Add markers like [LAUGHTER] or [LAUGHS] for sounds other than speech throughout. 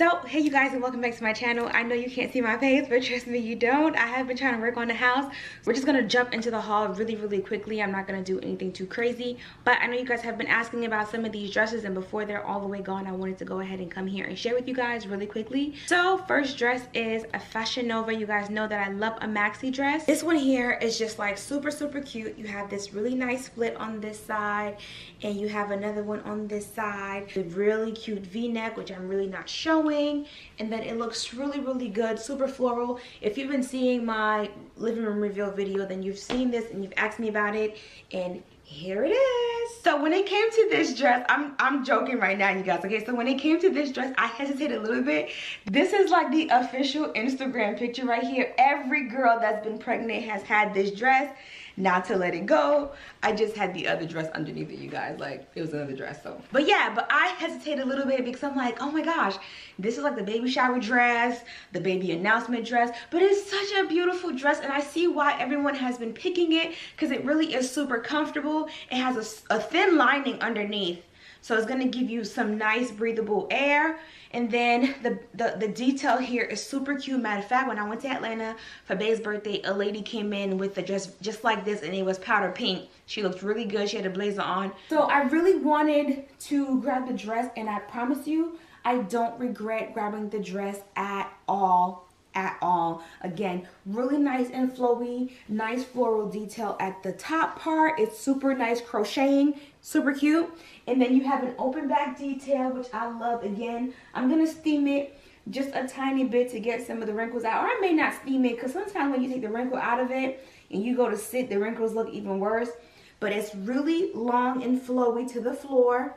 So, hey you guys and welcome back to my channel. I know you can't see my face, but trust me, you don't. I have been trying to work on the house. We're just gonna jump into the haul really, really quickly. I'm not gonna do anything too crazy, but I know you guys have been asking about some of these dresses and before they're all the way gone, I wanted to go ahead and come here and share with you guys really quickly. So, first dress is a Fashion Nova. You guys know that I love a maxi dress. This one here is just like super, super cute. You have this really nice split on this side and you have another one on this side. A really cute v-neck, which I'm really not showing and then it looks really really good super floral. If you've been seeing my living room reveal video then you've seen this and you've asked me about it and here it is. So when it came to this dress i'm i'm joking right now you guys okay? So when it came to this dress i hesitated a little bit. This is like the official instagram picture right here. Every girl that's been pregnant has had this dress not to let it go. I just had the other dress underneath it you guys. Like it was another dress so. But yeah but i hesitated a little bit because i'm like oh my gosh this is like the baby shower dress the baby announcement dress but it's such a beautiful dress and i see why everyone has been picking it because it really is super comfortable. It has a, a thin lining underneath so it's gonna give you some nice breathable air. And then the, the, the detail here is super cute. Matter of fact, when I went to Atlanta for Bay's birthday, a lady came in with a dress just like this and it was powder pink. She looked really good. She had a blazer on. So I really wanted to grab the dress and I promise you, I don't regret grabbing the dress at all at all again really nice and flowy nice floral detail at the top part it's super nice crocheting super cute. And then you have an open back detail which i love. Again i'm gonna steam it just a tiny bit to get some of the wrinkles out. Or i may not steam it because sometimes when you take the wrinkle out of it and you go to sit the wrinkles look even worse. But it's really long and flowy to the floor.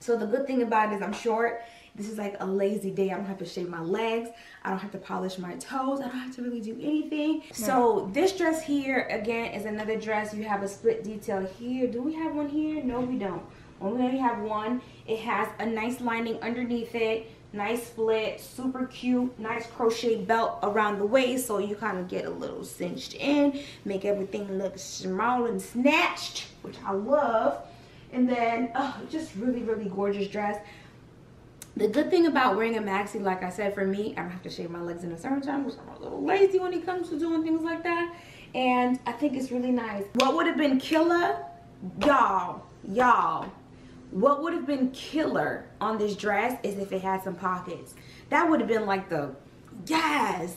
So the good thing about it is i'm short this is like a lazy day. I don't have to shave my legs. I don't have to polish my toes. I don't have to really do anything. So this dress here, again, is another dress. You have a split detail here. Do we have one here? No, we don't. Only have one. It has a nice lining underneath it. Nice split, super cute, nice crochet belt around the waist so you kind of get a little cinched in, make everything look small and snatched, which I love. And then, oh, just really, really gorgeous dress. The good thing about wearing a maxi, like I said, for me, I don't have to shave my legs in the summertime because I'm a little lazy when it comes to doing things like that. And I think it's really nice. What would have been killer, y'all, y'all, what would have been killer on this dress is if it had some pockets. That would have been like the, yes,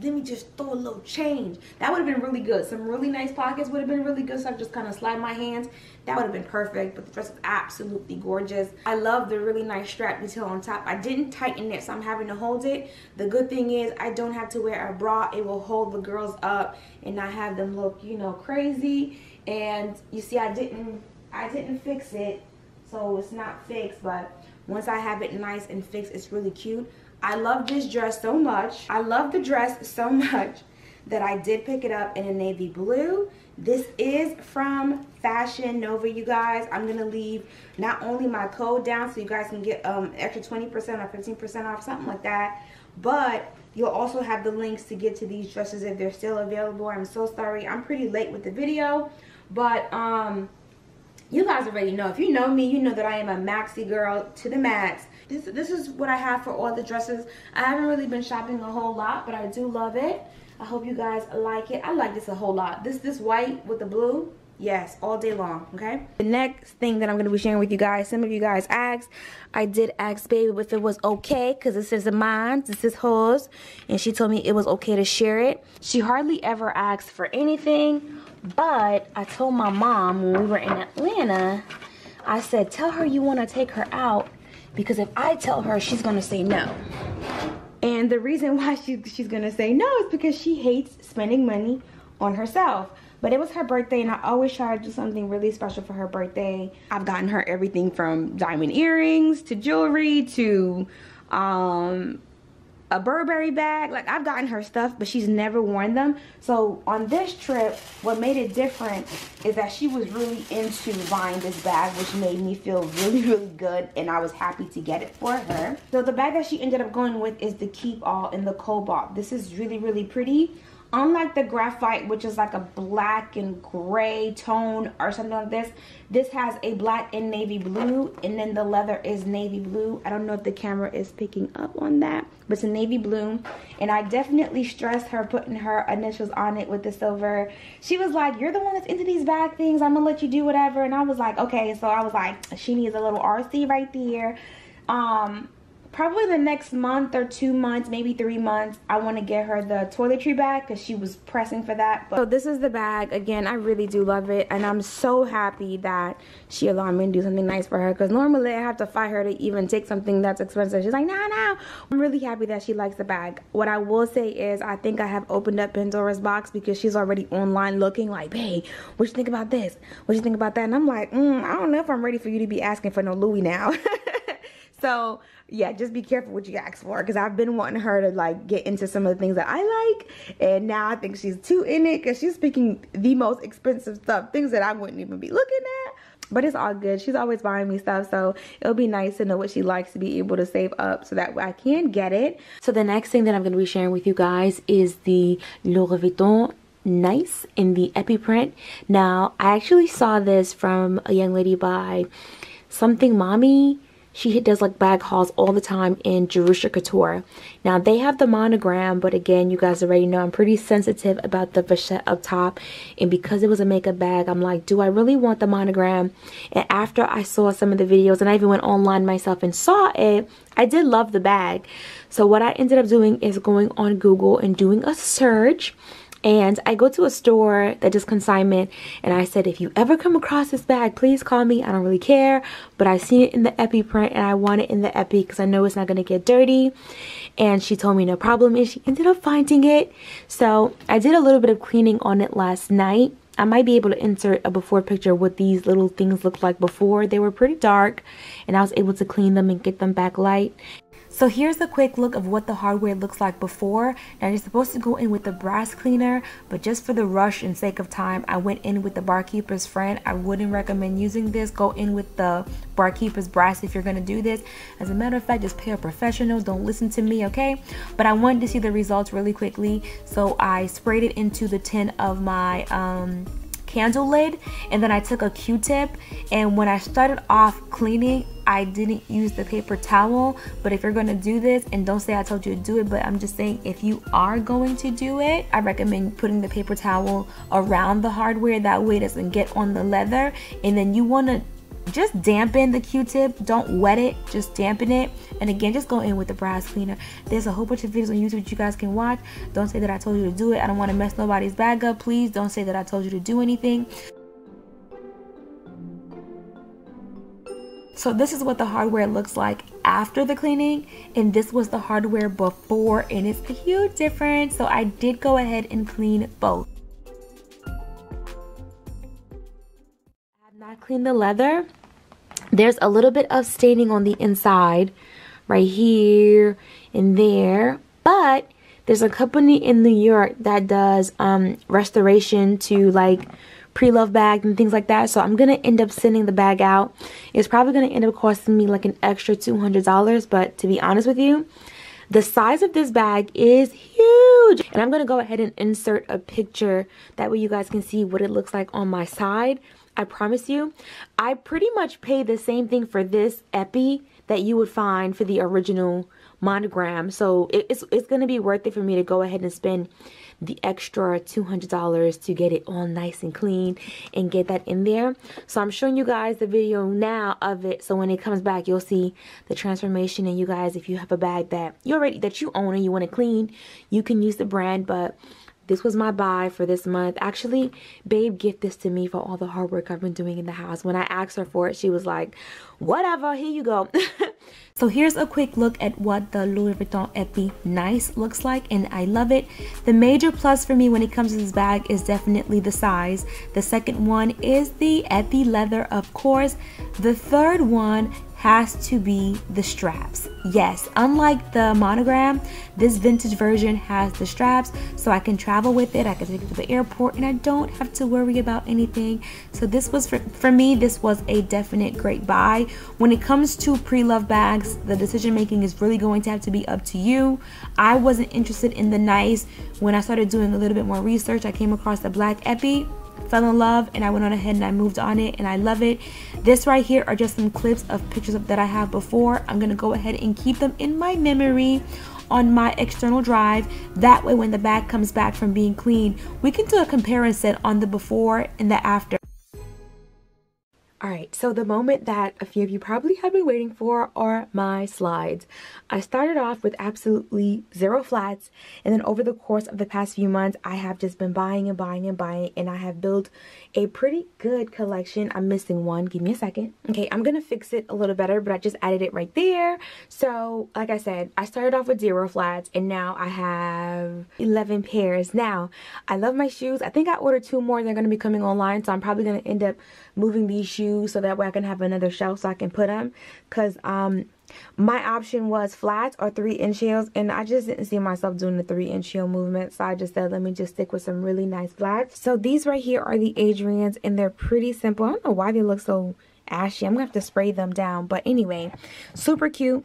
let me just throw a little change. That would have been really good. Some really nice pockets would have been really good. So I just kind of slide my hands. That would have been perfect. But the dress is absolutely gorgeous. I love the really nice strap detail on top. I didn't tighten it, so I'm having to hold it. The good thing is I don't have to wear a bra. It will hold the girls up and not have them look, you know, crazy. And you see, I didn't, I didn't fix it. So it's not fixed, but once I have it nice and fixed, it's really cute. I love this dress so much. I love the dress so [LAUGHS] much that I did pick it up in a navy blue. This is from Fashion Nova, you guys. I'm going to leave not only my code down so you guys can get um extra 20% or 15% off, something like that, but you'll also have the links to get to these dresses if they're still available. I'm so sorry. I'm pretty late with the video, but um you guys already know. If you know me, you know that I am a maxi girl to the max. This, this is what I have for all the dresses. I haven't really been shopping a whole lot, but I do love it. I hope you guys like it. I like this a whole lot. This this white with the blue, yes, all day long, okay? The next thing that I'm going to be sharing with you guys, some of you guys asked, I did ask baby if it was okay, because this is mine, this is hers, and she told me it was okay to share it. She hardly ever asks for anything, but I told my mom when we were in Atlanta, I said, tell her you want to take her out because if I tell her, she's to say no. And the reason [LAUGHS] why she, she's to say no is because she hates spending money on herself. But it was her birthday and I always try to do something really special for her birthday. I've gotten her everything from diamond earrings to jewelry to um, a Burberry bag. Like I've gotten her stuff, but she's never worn them. So on this trip, what made it different is that she was really into buying this bag, which made me feel really, [LAUGHS] really good. And I was happy to get it for her. So the bag that she ended up going with is the Keepall in the Cobalt. This is really, really pretty. Unlike the graphite, which is like a black and gray tone or something like this, this has a black and navy blue, and then the leather is navy blue. I don't know if the camera is picking up on that, but it's a navy blue. And I definitely stressed her putting her initials on it with the silver. She was like, you're the one that's into these bag things. I'm gonna let you do whatever. And I was like, okay. So I was like, she needs a little RC right there. Um, probably the next month or two months, maybe three months, I want to get her the toiletry bag because she was pressing for that. But so this is the bag. Again, I really do love it. And I'm so happy that she allowed me to do something nice for her because normally I have to fight her to even take something that's expensive. She's like, no, no. I'm really happy that she likes the bag. What I will say is I think I have opened up Pandora's box because she's already online looking like, hey, what you think about this? What you think about that? And I'm like, mm, I don't know if I'm ready for you to be asking for no Louis now. [LAUGHS] so yeah, just be careful what you ask for because I've been wanting her to like get into some of the things that I like, and now I think she's too in it because she's picking the most expensive stuff, things that I wouldn't even be looking at. But it's all good. She's always buying me stuff, so it'll be nice to know what she likes to be able to save up so that I can get it. So the next thing that I'm going to be sharing with you guys is the Louis Vuitton nice in the epi print now i actually saw this from a young lady by something mommy she does like bag hauls all the time in Jerusha Couture. Now they have the monogram, but again, you guys already know I'm pretty sensitive about the vachette up top. And because it was a makeup bag, I'm like, do I really want the monogram? And after I saw some of the videos and I even went online myself and saw it, I did love the bag. So what I ended up doing is going on Google and doing a search and I go to a store that does consignment and I said, if you ever come across this bag, please call me. I don't really care, but I see it in the Epi print and I want it in the Epi because I know it's not going to get dirty. And she told me no problem and she ended up finding it. So I did a little bit of cleaning on it last night. I might be able to insert a before picture what these little things looked like before. They were pretty dark and I was able to clean them and get them back light. So here's a quick look of what the hardware looks like before. Now you're supposed to go in with the brass cleaner, but just for the rush and sake of time, I went in with the barkeeper's friend. I wouldn't recommend using this. Go in with the barkeeper's brass if you're gonna do this. As a matter of fact, just pay a professional. Don't listen to me, okay? But I wanted to see the results really quickly, so I sprayed it into the tin of my um, candle lid and then I took a q-tip and when I started off cleaning I didn't use the paper towel but if you're going to do this and don't say I told you to do it but I'm just saying if you are going to do it I recommend putting the paper towel around the hardware. That way it doesn't get on the leather. And then you want to just dampen the q-tip. Don't wet it just dampen it. And again just go in with the brass cleaner. There's a whole bunch of videos on youtube you guys can watch. Don't say that i told you to do it. I don't want to mess nobody's bag up. Please don't say that i told you to do anything So this is what the hardware looks like after the cleaning and this was the hardware before and it's a huge difference. So I did go ahead and clean both. I have not cleaned the leather there's a little bit of staining on the inside right here and there but there's a company in New York that does um, restoration to like pre-love bags and things like that. So I'm gonna end up sending the bag out. It's probably gonna end up costing me like an extra $200 but to be honest with you the size of this bag is huge. And I'm gonna go ahead and insert a picture that way you guys can see what it looks like on my side. I promise you, I pretty much pay the same thing for this epi that you would find for the original monogram. So it's, it's going to be worth it for me to go ahead and spend the extra $200 to get it all nice and clean and get that in there. So I'm showing you guys the video now of it. So when it comes back, you'll see the transformation. And you guys, if you have a bag that you already, that you own and you want to clean, you can use the brand. But this was my buy for this month. Actually, Babe gifted this to me for all the hard work I've been doing in the house. When I asked her for it, she was like, whatever, here you go. [LAUGHS] so here's a quick look at what the Louis Vuitton Epi Nice looks like and I love it. The major plus for me when it comes to this bag is definitely the size. The second one is the Epi leather, of course. The third one has to be the straps. Yes, unlike the monogram, this vintage version has the straps so I can travel with it. I can take it to the airport and I don't have to worry about anything. So this was for, for me, this was a definite great buy. When it comes to pre-love bags, the decision making is really going to have to be up to you. I wasn't interested in the nice. When I started doing a little bit more research, I came across the black epi fell in love and I went on ahead and I moved on it and I love it. This right here are just some clips of pictures that I have before. I'm going to go ahead and keep them in my memory on my external drive. That way when the bag comes back from being cleaned, we can do a comparison on the before and the after. All right, so the moment that a few of you probably have been waiting for are my slides. I started off with absolutely zero flats, and then over the course of the past few months, I have just been buying and buying and buying, and I have built a pretty good collection. I'm missing one. Give me a second. Okay, I'm gonna fix it a little better, but I just added it right there. So, like I said, I started off with zero flats, and now I have 11 pairs. Now, I love my shoes. I think I ordered two more. They're gonna be coming online, so I'm probably gonna end up moving these shoes so that way I can have another shelf so I can put them because um my option was flats or three inch heels and I just didn't see myself doing the three inch heel movement so I just said let me just stick with some really nice flats. So these right here are the Adrians and they're pretty simple. I don't know why they look so ashy. I'm gonna have to spray them down but anyway super cute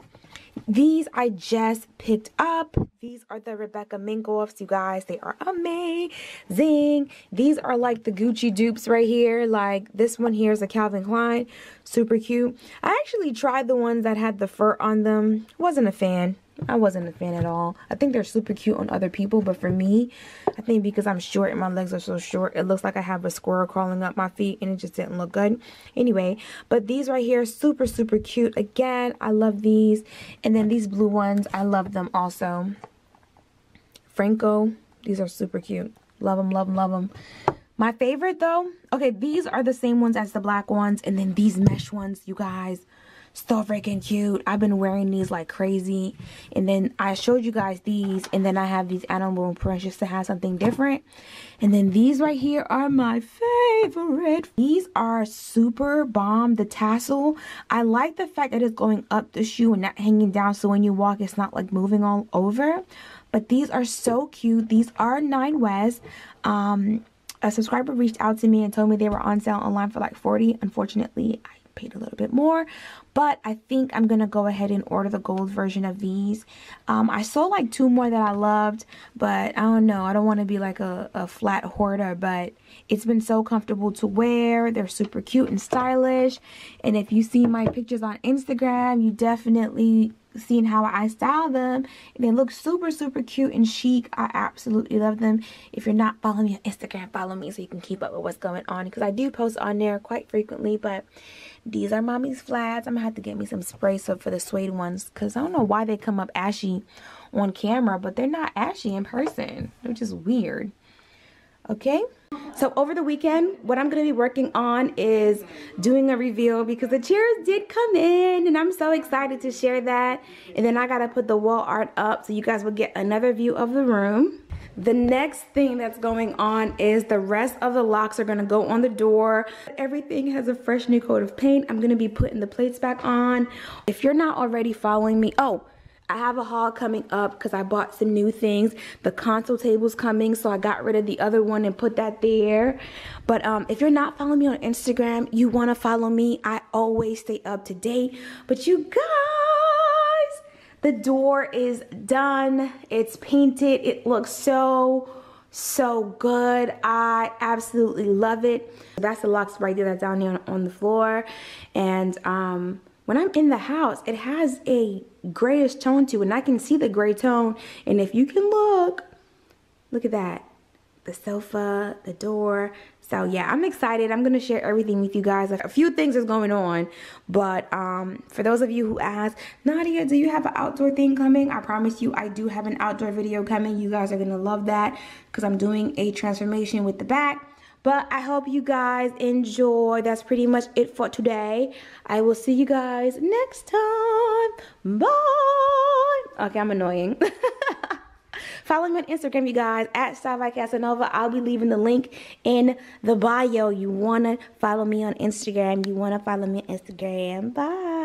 these I just picked up. These are the Rebecca Minkoffs, you guys. They are amazing. Zing. These are like the Gucci dupes right here. Like this one here is a Calvin Klein. Super cute. I actually tried the ones that had the fur on them. Wasn't a fan. I wasn't a fan at all. I think they're super cute on other people, but for me, I think because I'm short and my legs are so short, it looks like I have a squirrel crawling up my feet and it just didn't look good. Anyway, but these right here, super, super cute. Again, I love these. And then these blue ones, I love them also. Franco, these are super cute. Love them, love them, love them. My favorite though, okay, these are the same ones as the black ones. And then these mesh ones, you guys so freaking cute. I've been wearing these like crazy. And then I showed you guys these. And then I have these animal prints just to have something different. And then these right here are my favorite. These are super bomb. The tassel. I like the fact that it's going up the shoe and not hanging down. So when you walk, it's not like moving all over. But these are so cute. These are Nine West. Um, a subscriber reached out to me and told me they were on sale online for like 40 Unfortunately, I paid a little bit more but I think I'm gonna go ahead and order the gold version of these. Um, I saw like two more that I loved but I don't know. I don't want to be like a, a flat hoarder but it's been so comfortable to wear. They're super cute and stylish. And if you see my pictures on Instagram you definitely seen how I style them. They look super super cute and chic. I absolutely love them. If you're not following me on Instagram. Follow me so you can keep up with what's going on because I do post on there quite frequently. But these are mommy's flats. I'm have to get me some spray soap for the suede ones because I don't know why they come up ashy on camera but they're not ashy in person. They're just weird. Okay so over the weekend what i'm going to be working on is doing a reveal because the chairs did come in and i'm so excited to share that. And then i got to put the wall art up so you guys will get another view of the room. The next thing that's going on is the rest of the locks are going to go on the door. Everything has a fresh new coat of paint. I'm going to be putting the plates back on. If you're not already following me oh I have a haul coming up because I bought some new things. The console table's coming, so I got rid of the other one and put that there. But um, if you're not following me on Instagram, you want to follow me. I always stay up to date. But you guys, the door is done. It's painted. It looks so so good i absolutely love it that's the locks right there that's down here on, on the floor and um when I'm in the house, it has a grayish tone to it. And I can see the gray tone. And if you can look, look at that. The sofa, the door. So yeah, I'm excited. I'm to share everything with you guys. A few things is going on. But um, for those of you who ask, Nadia, do you have an outdoor thing coming? I promise you I do have an outdoor video coming. You guys are to love that because I'm doing a transformation with the back. But I hope you guys enjoy. That's pretty much it for today. I will see you guys next time. Bye. Okay, I'm annoying. [LAUGHS] Follow me on Instagram, you guys, at by Casanova. I'll be leaving the link in the bio. You want to follow me on Instagram. You want to follow me on Instagram. Bye.